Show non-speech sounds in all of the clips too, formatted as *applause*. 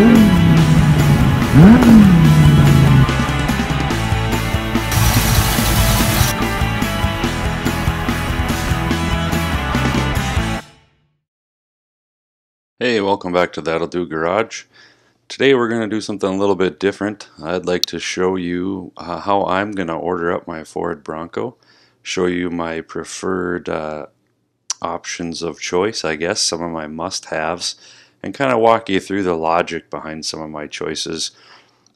Hey, welcome back to That'll Do Garage. Today we're going to do something a little bit different. I'd like to show you uh, how I'm going to order up my Ford Bronco, show you my preferred uh, options of choice, I guess, some of my must-haves, and kind of walk you through the logic behind some of my choices.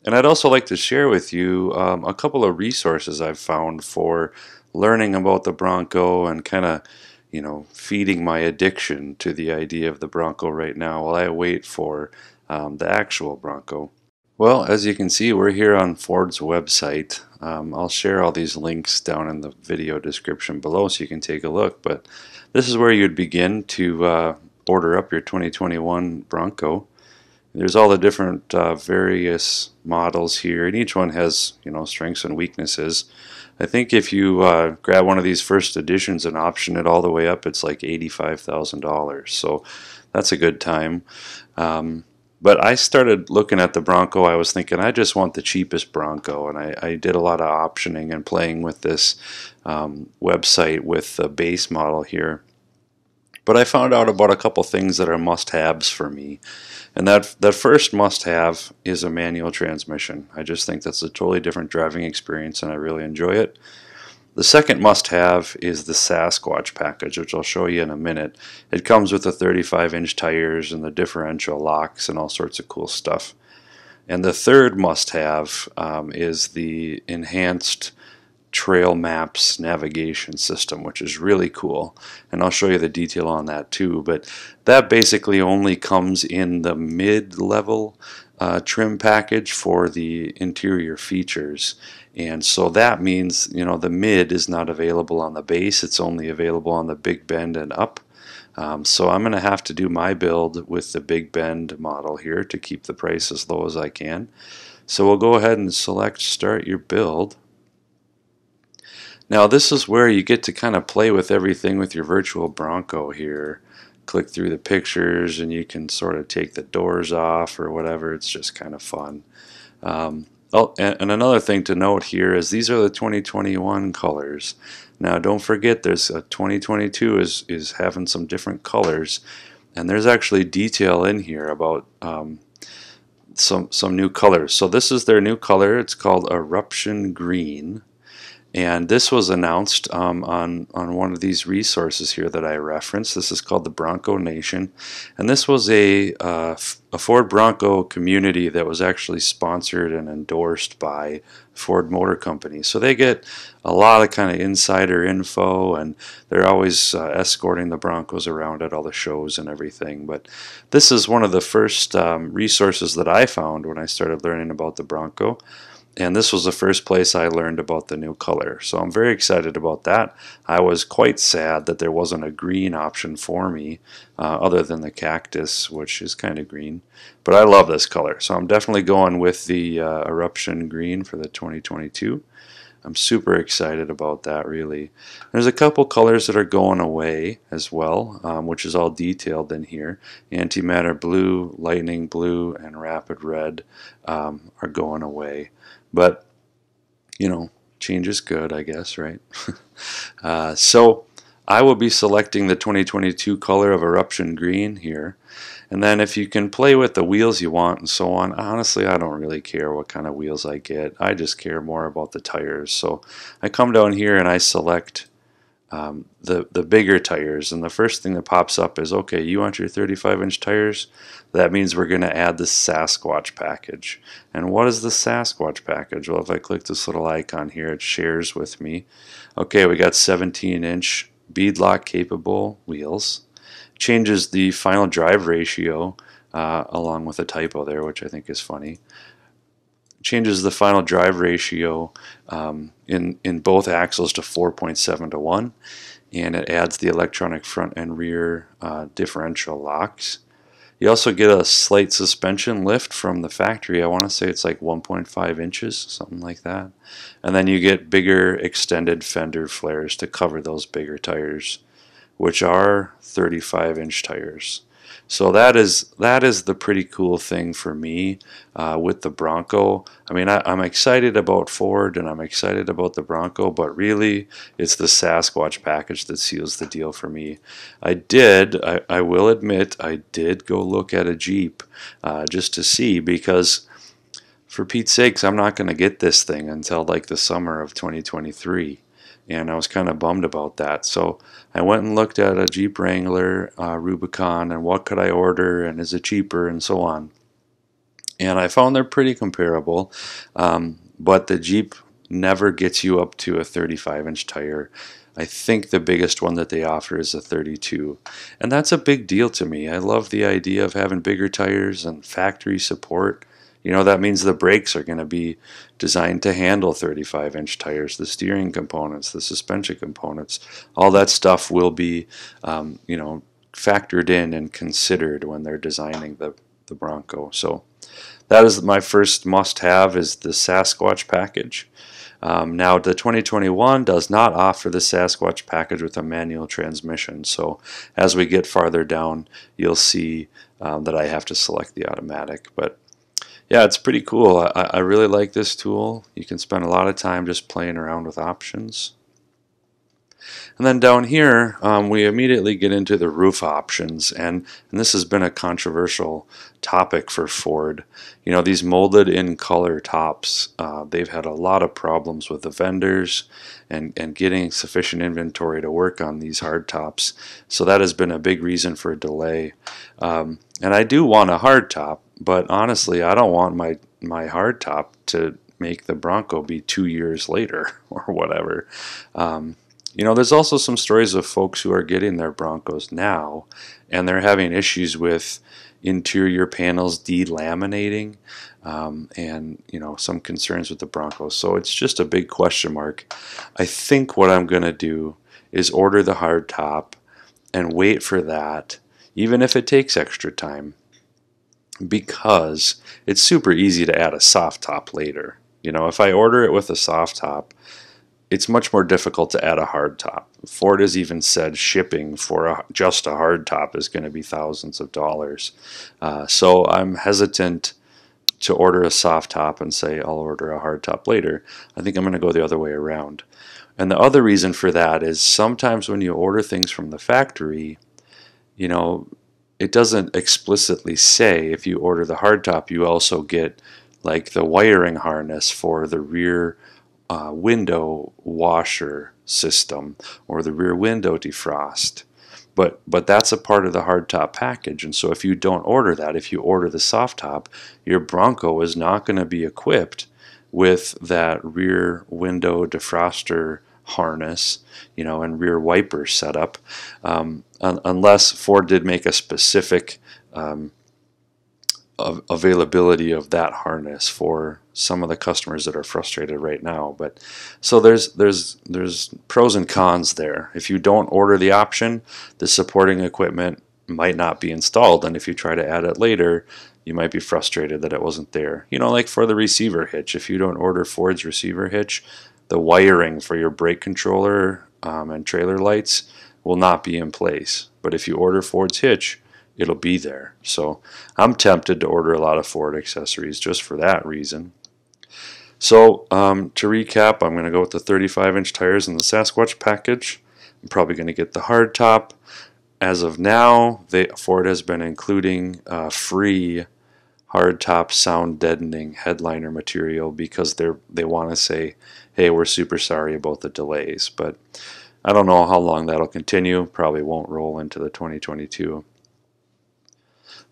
And I'd also like to share with you um, a couple of resources I've found for learning about the Bronco and kind of you know, feeding my addiction to the idea of the Bronco right now while I wait for um, the actual Bronco. Well, as you can see, we're here on Ford's website. Um, I'll share all these links down in the video description below so you can take a look. But this is where you'd begin to uh, order up your 2021 Bronco. There's all the different uh, various models here, and each one has you know strengths and weaknesses. I think if you uh, grab one of these first editions and option it all the way up, it's like $85,000. So that's a good time. Um, but I started looking at the Bronco. I was thinking I just want the cheapest Bronco, and I, I did a lot of optioning and playing with this um, website with the base model here. But I found out about a couple things that are must-haves for me. And that, that first must-have is a manual transmission. I just think that's a totally different driving experience and I really enjoy it. The second must-have is the Sasquatch package, which I'll show you in a minute. It comes with the 35-inch tires and the differential locks and all sorts of cool stuff. And the third must-have um, is the enhanced trail maps navigation system which is really cool. And I'll show you the detail on that too. But that basically only comes in the mid-level uh, trim package for the interior features. And so that means you know the mid is not available on the base. It's only available on the big bend and up. Um, so I'm going to have to do my build with the big bend model here to keep the price as low as I can. So we'll go ahead and select start your build now this is where you get to kind of play with everything with your virtual Bronco here. Click through the pictures and you can sort of take the doors off or whatever. It's just kind of fun. Um, oh, and, and another thing to note here is these are the 2021 colors. Now don't forget there's a 2022 is, is having some different colors and there's actually detail in here about um, some, some new colors. So this is their new color. It's called Eruption Green. And this was announced um, on, on one of these resources here that I referenced. This is called the Bronco Nation. And this was a, uh, a Ford Bronco community that was actually sponsored and endorsed by Ford Motor Company. So they get a lot of kind of insider info and they're always uh, escorting the Broncos around at all the shows and everything. But this is one of the first um, resources that I found when I started learning about the Bronco and this was the first place I learned about the new color. So I'm very excited about that. I was quite sad that there wasn't a green option for me uh, other than the cactus, which is kind of green. But I love this color. So I'm definitely going with the uh, eruption green for the 2022. I'm super excited about that really. There's a couple colors that are going away as well, um, which is all detailed in here. Antimatter blue, lightning blue, and rapid red um, are going away. But, you know, change is good, I guess, right? *laughs* uh, so I will be selecting the 2022 color of Eruption Green here. And then if you can play with the wheels you want and so on, honestly, I don't really care what kind of wheels I get. I just care more about the tires. So I come down here and I select um, the, the bigger tires. And the first thing that pops up is, okay, you want your 35 inch tires? That means we're going to add the Sasquatch package. And what is the Sasquatch package? Well, if I click this little icon here, it shares with me. Okay, we got 17 inch beadlock capable wheels. Changes the final drive ratio uh, along with a typo there, which I think is funny changes the final drive ratio um, in, in both axles to 4.7 to 1 and it adds the electronic front and rear uh, differential locks. You also get a slight suspension lift from the factory. I want to say it's like 1.5 inches, something like that. And then you get bigger extended fender flares to cover those bigger tires, which are 35 inch tires. So that is that is the pretty cool thing for me uh, with the Bronco. I mean, I, am excited about Ford and I'm excited about the Bronco, but really, it's the Sasquatch package that seals the deal for me. I did, I, I will admit, I did go look at a Jeep uh, just to see because. For Pete's sakes, I'm not going to get this thing until like the summer of 2023 and I was kind of bummed about that. So I went and looked at a Jeep Wrangler uh, Rubicon and what could I order and is it cheaper and so on. And I found they're pretty comparable, um, but the Jeep never gets you up to a 35 inch tire. I think the biggest one that they offer is a 32. And that's a big deal to me. I love the idea of having bigger tires and factory support. You know, that means the brakes are going to be designed to handle 35 inch tires, the steering components, the suspension components, all that stuff will be, um, you know, factored in and considered when they're designing the, the Bronco. So that is my first must have is the Sasquatch package. Um, now the 2021 does not offer the Sasquatch package with a manual transmission so as we get farther down you'll see um, that I have to select the automatic but yeah, it's pretty cool. I, I really like this tool. You can spend a lot of time just playing around with options. And then down here, um, we immediately get into the roof options, and, and this has been a controversial topic for Ford. You know, these molded in color tops, uh, they've had a lot of problems with the vendors and, and getting sufficient inventory to work on these hard tops. So that has been a big reason for a delay. Um, and I do want a hard top, but honestly, I don't want my, my hard top to make the Bronco be two years later *laughs* or whatever. Um, you know, there's also some stories of folks who are getting their Broncos now and they're having issues with interior panels delaminating um, and, you know, some concerns with the Broncos. So it's just a big question mark. I think what I'm going to do is order the hard top and wait for that, even if it takes extra time because it's super easy to add a soft top later. You know, if I order it with a soft top, it's much more difficult to add a hard top. Ford has even said shipping for a, just a hard top is going to be thousands of dollars. Uh, so I'm hesitant to order a soft top and say I'll order a hard top later. I think I'm going to go the other way around. And the other reason for that is sometimes when you order things from the factory, you know, it doesn't explicitly say if you order the hardtop you also get like the wiring harness for the rear uh, window washer system or the rear window defrost. But but that's a part of the hardtop package and so if you don't order that if you order the soft top your Bronco is not going to be equipped with that rear window defroster harness, you know, and rear wiper setup, um, un unless Ford did make a specific um, of availability of that harness for some of the customers that are frustrated right now. But so there's there's there's pros and cons there. If you don't order the option, the supporting equipment might not be installed, and if you try to add it later, you might be frustrated that it wasn't there. You know, like for the receiver hitch, if you don't order Ford's receiver hitch, the wiring for your brake controller um, and trailer lights will not be in place. But if you order Ford's hitch, it'll be there. So I'm tempted to order a lot of Ford accessories just for that reason. So um, to recap, I'm going to go with the 35 inch tires in the Sasquatch package. I'm probably going to get the hard top. As of now, they, Ford has been including uh, free hardtop sound deadening headliner material because they're they want to say, hey, we're super sorry about the delays. But I don't know how long that'll continue. Probably won't roll into the 2022.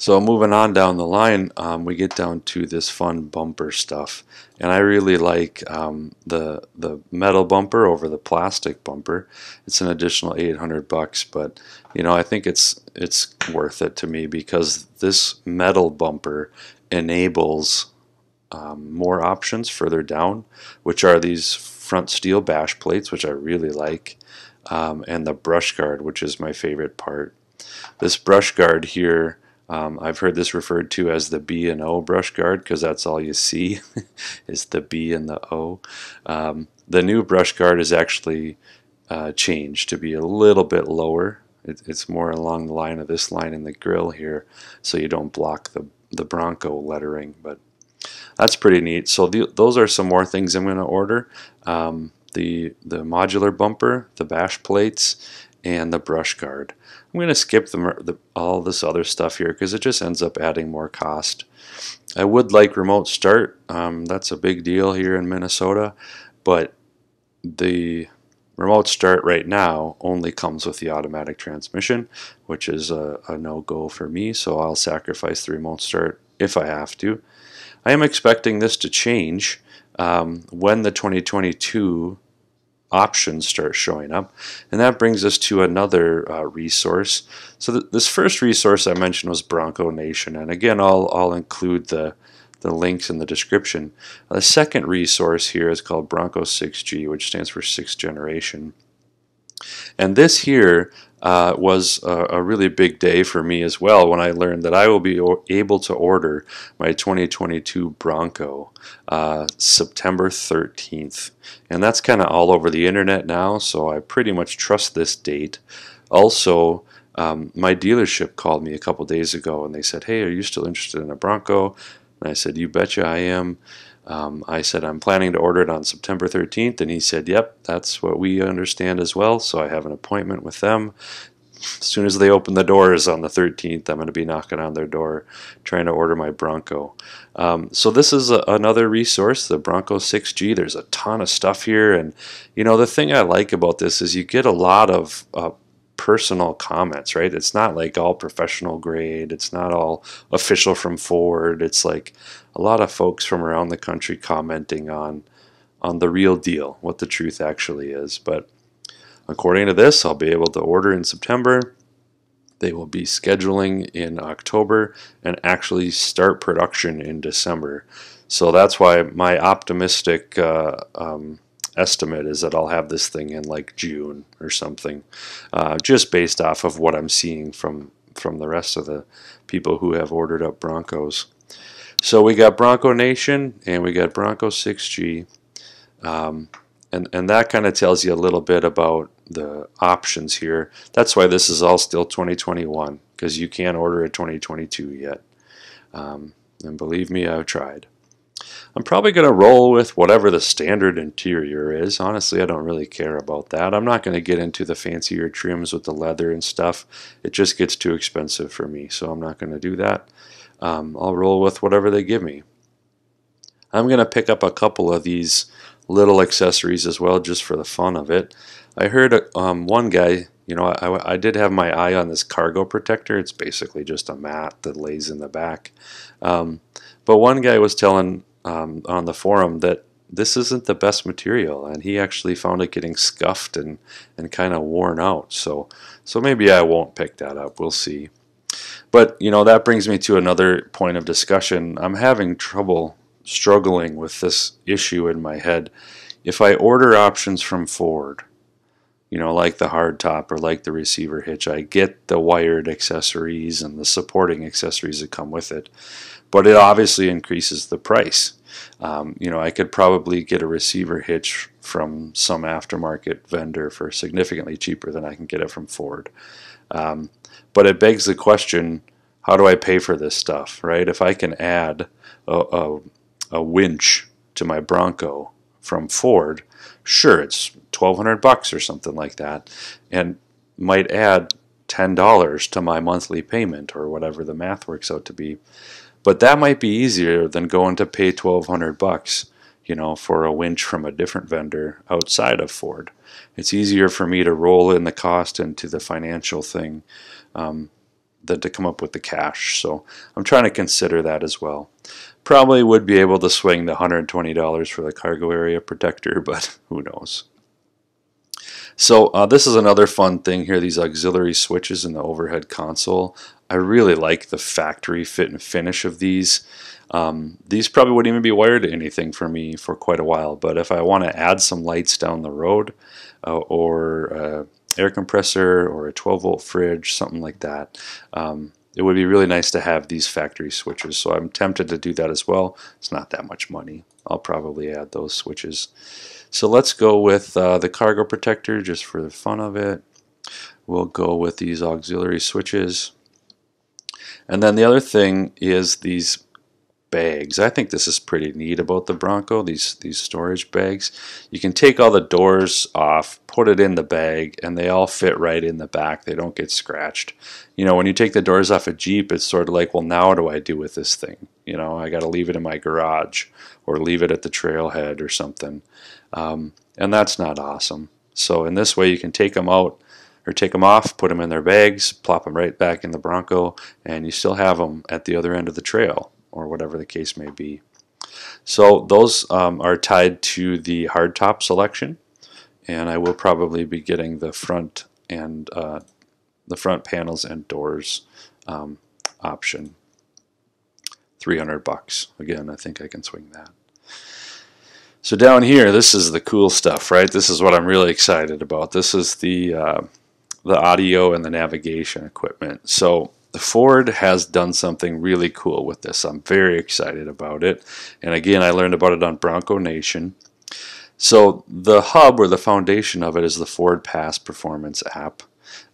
So moving on down the line, um, we get down to this fun bumper stuff, and I really like um, the the metal bumper over the plastic bumper. It's an additional 800 bucks, but you know I think it's it's worth it to me because this metal bumper enables um, more options further down, which are these front steel bash plates, which I really like, um, and the brush guard, which is my favorite part. This brush guard here um, I've heard this referred to as the B and O brush guard because that's all you see *laughs* is the B and the O. Um, the new brush guard is actually uh, changed to be a little bit lower It, it's more along the line of this line in the grill here, so you don't block the, the Bronco lettering. But that's pretty neat. So the, those are some more things I'm going to order. Um, the, the modular bumper, the bash plates, and the brush guard. I'm going to skip the, the, all this other stuff here because it just ends up adding more cost. I would like remote start. Um, that's a big deal here in Minnesota, but the remote start right now only comes with the automatic transmission, which is a, a no-go for me, so I'll sacrifice the remote start if I have to. I am expecting this to change um, when the 2022 options start showing up. And that brings us to another uh, resource. So th this first resource I mentioned was Bronco Nation. And again, I'll, I'll include the, the links in the description. The second resource here is called Bronco 6G, which stands for sixth generation. And this here uh, was a, a, really big day for me as well when I learned that I will be able to order my 2022 Bronco uh, September 13th. And that's kind of all over the internet now, so I pretty much trust this date. Also, um, my dealership called me a couple days ago and they said, Hey, are you still interested in a Bronco? And I said, You betcha I am. Um, I said, I'm planning to order it on September 13th, and he said, Yep, that's what we understand as well. So I have an appointment with them. As soon as they open the doors on the 13th, I'm going to be knocking on their door trying to order my Bronco. Um, so this is a, another resource, the Bronco 6G. There's a ton of stuff here, and you know the thing I like about this is you get a lot of uh, personal comments, right? It's not like all professional grade. It's not all official from Ford. It's like a lot of folks from around the country commenting on on the real deal, what the truth actually is. But according to this, I'll be able to order in September. They will be scheduling in October and actually start production in December. So that's why my optimistic uh, um, estimate is that I'll have this thing in like June or something, uh, just based off of what I'm seeing from from the rest of the people who have ordered up Broncos. So we got Bronco Nation and we got Bronco 6G, um, and and that kind of tells you a little bit about the options here. That's why this is all still 2021 because you can't order a 2022 yet. Um, and believe me, I've tried. I'm probably going to roll with whatever the standard interior is. Honestly, I don't really care about that. I'm not going to get into the fancier trims with the leather and stuff. It just gets too expensive for me, so I'm not going to do that. Um, I'll roll with whatever they give me. I'm going to pick up a couple of these little accessories as well just for the fun of it. I heard um, one guy, you know, I, I did have my eye on this cargo protector. It's basically just a mat that lays in the back. Um, but one guy was telling um, on the forum that this isn't the best material and he actually found it getting scuffed and, and kind of worn out. So so maybe I won't pick that up. We'll see. But you know that brings me to another point of discussion. I'm having trouble struggling with this issue in my head. If I order options from Ford you know like the hardtop or like the receiver hitch I get the wired accessories and the supporting accessories that come with it but it obviously increases the price. Um, you know, I could probably get a receiver hitch from some aftermarket vendor for significantly cheaper than I can get it from Ford. Um, but it begs the question, how do I pay for this stuff, right? If I can add a, a, a winch to my Bronco from Ford, sure, it's 1200 bucks or something like that, and might add $10 to my monthly payment or whatever the math works out to be. But that might be easier than going to pay 1200 bucks, you know, for a winch from a different vendor outside of Ford. It's easier for me to roll in the cost into the financial thing um, than to come up with the cash. So I'm trying to consider that as well. Probably would be able to swing the $120 for the cargo area protector, *laughs* but who knows. So uh, this is another fun thing here, these auxiliary switches in the overhead console. I really like the factory fit and finish of these. Um, these probably wouldn't even be wired to anything for me for quite a while, but if I want to add some lights down the road uh, or uh, air compressor or a 12 volt fridge, something like that, um, it would be really nice to have these factory switches. So I'm tempted to do that as well. It's not that much money. I'll probably add those switches. So let's go with uh, the cargo protector just for the fun of it. We'll go with these auxiliary switches. And then the other thing is these bags. I think this is pretty neat about the Bronco, these, these storage bags. You can take all the doors off, put it in the bag, and they all fit right in the back. They don't get scratched. You know, when you take the doors off a Jeep, it's sort of like, well, now what do I do with this thing? You know, I got to leave it in my garage or leave it at the trailhead or something. Um, and that's not awesome. So in this way, you can take them out or take them off, put them in their bags, plop them right back in the Bronco, and you still have them at the other end of the trail or whatever the case may be. So those um, are tied to the hardtop selection, and I will probably be getting the front and uh, the front panels and doors um, option. 300 bucks. Again, I think I can swing that. So down here, this is the cool stuff, right? This is what I'm really excited about. This is the uh, the audio and the navigation equipment. So the Ford has done something really cool with this. I'm very excited about it. And again, I learned about it on Bronco Nation. So the hub or the foundation of it is the FordPass Performance app.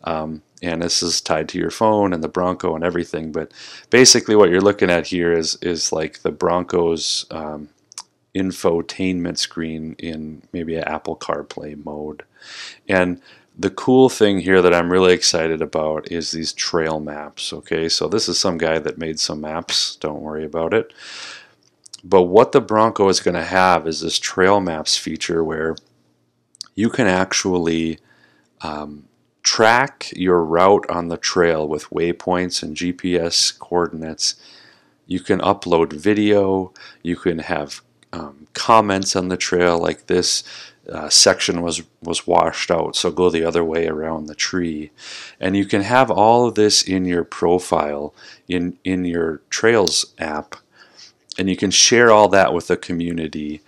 Um, and this is tied to your phone and the Bronco and everything. But basically, what you're looking at here is is like the Bronco's um, infotainment screen in maybe an Apple CarPlay mode. And the cool thing here that I'm really excited about is these trail maps. Okay, so this is some guy that made some maps. Don't worry about it. But what the Bronco is going to have is this trail maps feature where you can actually um, track your route on the trail with waypoints and GPS coordinates. You can upload video. You can have um, comments on the trail like this uh, section was was washed out. So go the other way around the tree. And you can have all of this in your profile in in your trails app and you can share all that with the community.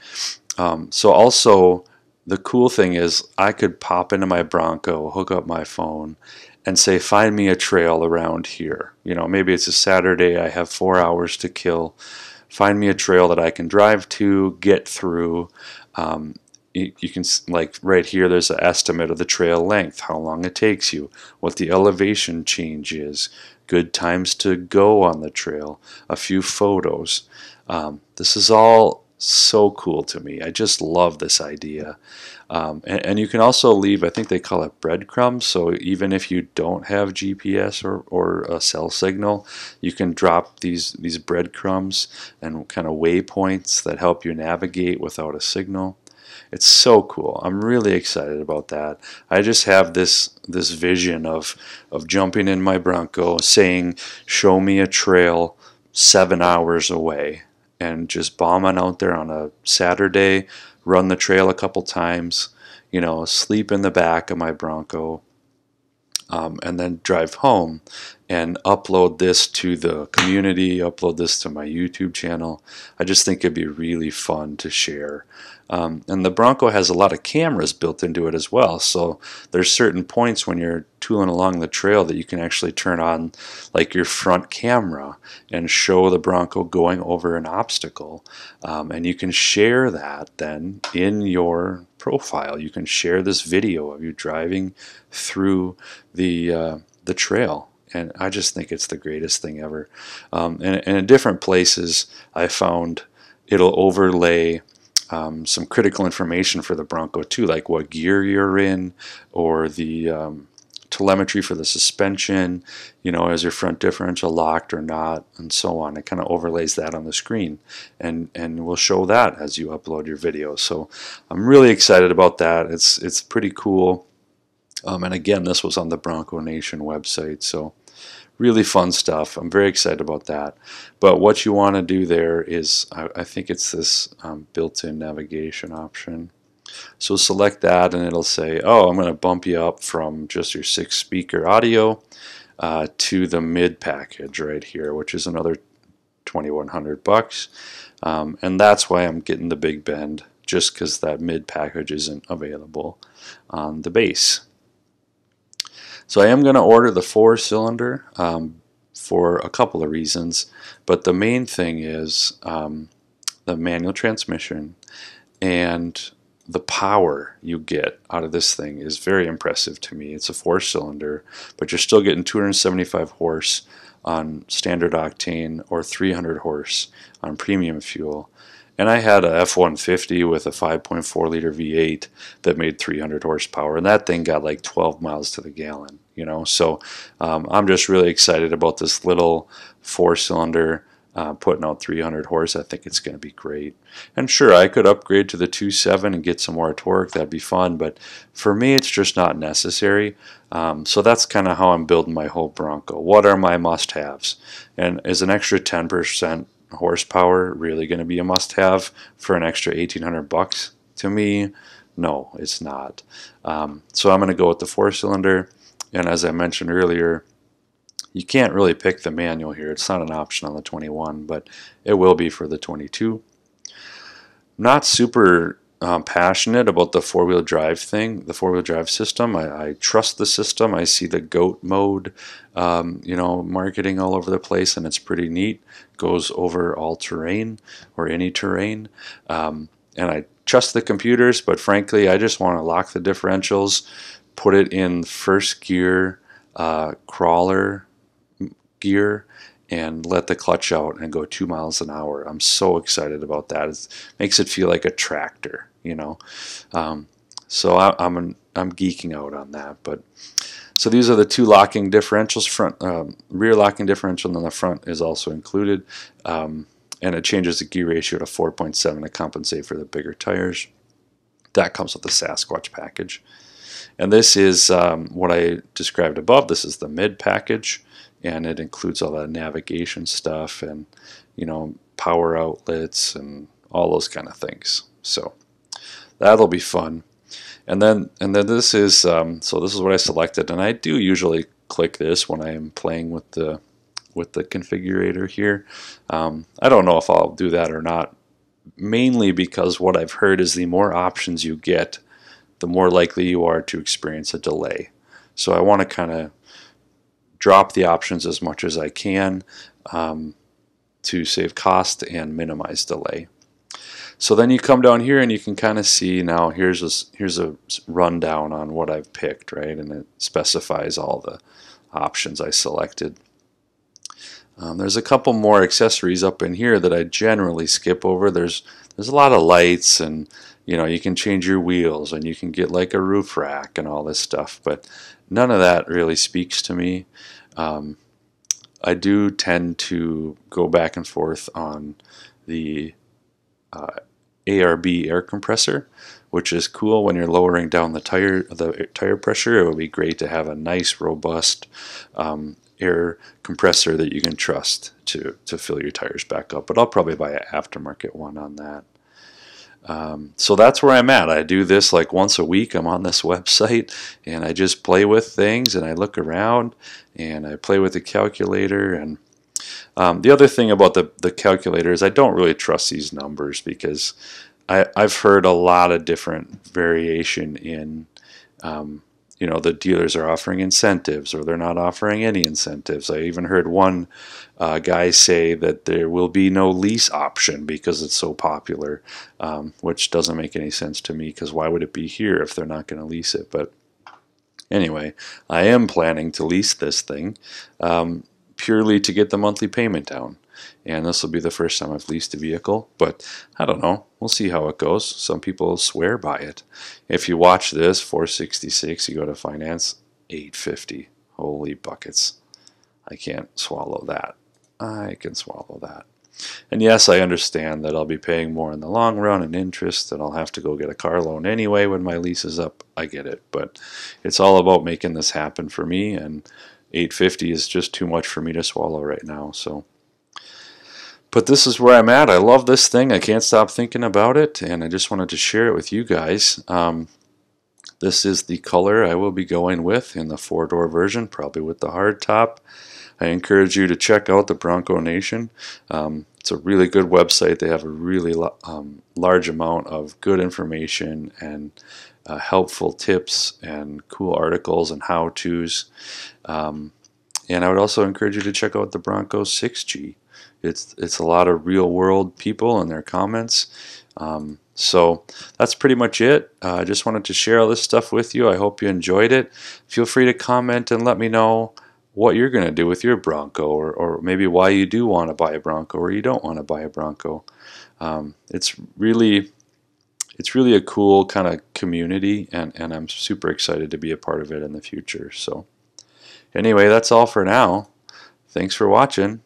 Um, so also the cool thing is I could pop into my Bronco hook up my phone and say find me a trail around here. You know maybe it's a Saturday I have four hours to kill. Find me a trail that I can drive to get through um, you, can like right here there's an estimate of the trail length how long it takes you what the elevation change is good times to go on the trail a few photos. Um, this is all so cool to me. I just love this idea. Um, and, and, you can also leave I think they call it breadcrumbs so even if you don't have GPS or, or a cell signal you can drop these these breadcrumbs and kind of waypoints that help you navigate without a signal it's so cool. I'm really excited about that. I just have this this vision of of jumping in my Bronco, saying, "Show me a trail seven hours away," and just bombing out there on a Saturday, run the trail a couple times, you know, sleep in the back of my Bronco, um, and then drive home and upload this to the community, upload this to my YouTube channel. I just think it'd be really fun to share. Um, and the Bronco has a lot of cameras built into it as well. So there's certain points when you're tooling along the trail that you can actually turn on like your front camera and show the Bronco going over an obstacle. Um, and you can share that then in your profile. You can share this video of you driving through the, uh, the trail and I just think it's the greatest thing ever. Um, and, and, in different places, I found it'll overlay um, some critical information for the Bronco too, like what gear you're in, or the um, telemetry for the suspension, you know, is your front differential locked or not, and so on. It kind of overlays that on the screen, and and will show that as you upload your video. So I'm really excited about that. It's it's pretty cool. Um, and again, this was on the Bronco Nation website, so really fun stuff. I'm very excited about that. But what you want to do there is, I, I think it's this um, built-in navigation option. So select that and it'll say, oh, I'm going to bump you up from just your six speaker audio uh, to the mid package right here, which is another 2100 bucks. Um, and that's why I'm getting the big bend, just because that mid package isn't available on the base. So I am going to order the four cylinder um, for a couple of reasons, but the main thing is um, the manual transmission and the power you get out of this thing is very impressive to me. It's a four cylinder, but you're still getting 275 horse on standard octane or 300 horse on premium fuel. And I had a F-150 with a 5.4 liter V8 that made 300 horsepower, and that thing got like 12 miles to the gallon. You know, so um, I'm just really excited about this little four-cylinder uh, putting out 300 horse. I think it's going to be great. And sure, I could upgrade to the 2.7 and get some more torque. That'd be fun. But for me, it's just not necessary. Um, so that's kind of how I'm building my whole Bronco. What are my must-haves? And is an extra 10% horsepower really going to be a must-have for an extra 1,800 bucks? To me, no, it's not. Um, so I'm going to go with the four-cylinder. And as I mentioned earlier, you can't really pick the manual here. It's not an option on the 21, but it will be for the 22. Not super um, passionate about the four-wheel drive thing, the four-wheel drive system. I, I, trust the system. I see the GOAT mode, um, you know, marketing all over the place, and it's pretty neat. Goes over all terrain or any terrain, um, and I trust the computers. But frankly, I just want to lock the differentials, put it in first gear, uh, crawler gear and let the clutch out and go two miles an hour. I'm so excited about that. It makes it feel like a tractor, you know. Um, so I, am I'm, I'm geeking out on that. But so these are the two locking differentials. Front um, rear locking differential, and then the front is also included. Um, and it changes the gear ratio to 4.7 to compensate for the bigger tires. That comes with the Sasquatch package. And this is um, what I described above. This is the mid package and it includes all that navigation stuff and you know power outlets and all those kind of things. So that'll be fun. And then and then this is um, so this is what I selected and I do usually click this when I am playing with the with the configurator here. Um, I don't know if I'll do that or not mainly because what I've heard is the more options you get the more likely you are to experience a delay so I want to kind of drop the options as much as I can um, to save cost and minimize delay. So then you come down here and you can kind of see now here's a, here's a rundown on what I've picked, right? And it specifies all the options I selected. Um, there's a couple more accessories up in here that I generally skip over. There's there's a lot of lights and you know you can change your wheels and you can get like a roof rack and all this stuff, but none of that really speaks to me. Um, I do tend to go back and forth on the uh, ARB air compressor, which is cool when you're lowering down the tire the tire pressure. It would be great to have a nice, robust um, air compressor that you can trust to to fill your tires back up. But I'll probably buy an aftermarket one on that. Um, so that's where I'm at. I do this like once a week. I'm on this *laughs* website and I just play with things and I look around and I play with the calculator. And um, the other thing about the, the calculator is I don't really trust these numbers because I, I've heard a lot of different variation in um, you know the dealers are offering incentives or they're not offering any incentives. I even heard one uh, guy say that there will be no lease option because it's so popular, um, which doesn't make any sense to me because why would it be here if they're not going to lease it? But anyway, I am planning to lease this thing um, purely to get the monthly payment down and this will be the first time I've leased a vehicle, but I don't know. We'll see how it goes. Some people swear by it. If you watch this, 466, you go to finance, 850. Holy buckets. I can't swallow that. I can swallow that. And yes, I understand that I'll be paying more in the long run in interest and I'll have to go get a car loan anyway when my lease is up. I get it, but it's all about making this happen for me and 850 is just too much for me to swallow right now. So but this is where I'm at. I love this thing. I can't stop thinking about it, and I just wanted to share it with you guys. Um, this is the color I will be going with in the four-door version, probably with the hard top. I encourage you to check out the Bronco Nation. Um, it's a really good website. They have a really um, large amount of good information and uh, helpful tips and cool articles and how-tos. Um, and I would also encourage you to check out the Bronco 6G. It's it's a lot of real world people and their comments. Um, So that's pretty much it. Uh, I just wanted to share all this stuff with you. I hope you enjoyed it. Feel free to comment and let me know what you're going to do with your Bronco or, or maybe why you do want to buy a Bronco or you don't want to buy a Bronco. Um, it's really it's really a cool kind of community and, and I'm super excited to be a part of it in the future. So anyway, that's all for now. Thanks for watching.